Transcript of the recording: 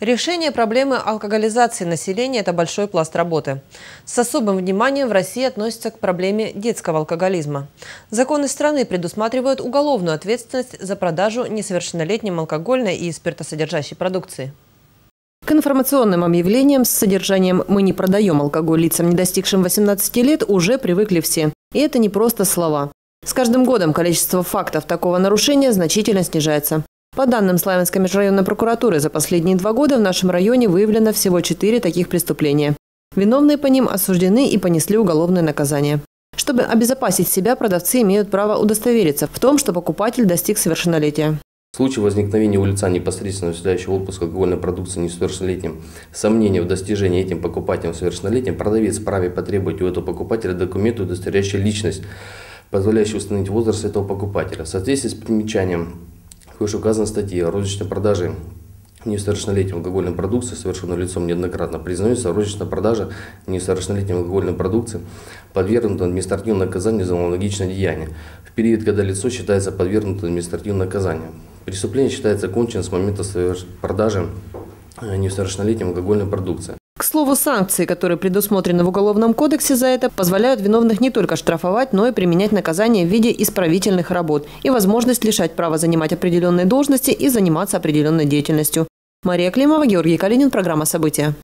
Решение проблемы алкоголизации населения – это большой пласт работы. С особым вниманием в России относятся к проблеме детского алкоголизма. Законы страны предусматривают уголовную ответственность за продажу несовершеннолетним алкогольной и спиртосодержащей продукции. К информационным объявлениям с содержанием «Мы не продаем алкоголь лицам, не достигшим 18 лет» уже привыкли все. И это не просто слова. С каждым годом количество фактов такого нарушения значительно снижается. По данным Славянской межрайонной прокуратуры, за последние два года в нашем районе выявлено всего четыре таких преступления. Виновные по ним осуждены и понесли уголовное наказание. Чтобы обезопасить себя, продавцы имеют право удостовериться в том, что покупатель достиг совершеннолетия. В случае возникновения у лица, непосредственно осуществляющего выпуск алкогольной продукции несовершеннолетним, сомнения в достижении этим покупателем совершеннолетним, продавец вправе потребовать у этого покупателя документы, удостоверяющие личность, позволяющие установить возраст этого покупателя. В соответствии с примечанием вышеуказанной статьи о розничной продаже несовершеннолетней алкогольной продукции, совершенной лицом неоднократно, признается розничная продажа несовершеннолетней алкогольной продукции, подвергнута административному наказанию за аналогичное деяние, в период, когда лицо считается подвергнутым административному наказанию. Преступление считается оконченным с момента продажи э, несовершеннолетней алкогольной продукции. Слову, санкции, которые предусмотрены в Уголовном кодексе за это, позволяют виновных не только штрафовать, но и применять наказание в виде исправительных работ и возможность лишать права занимать определенные должности и заниматься определенной деятельностью. Мария Климова, Георгий Калинин, программа «События».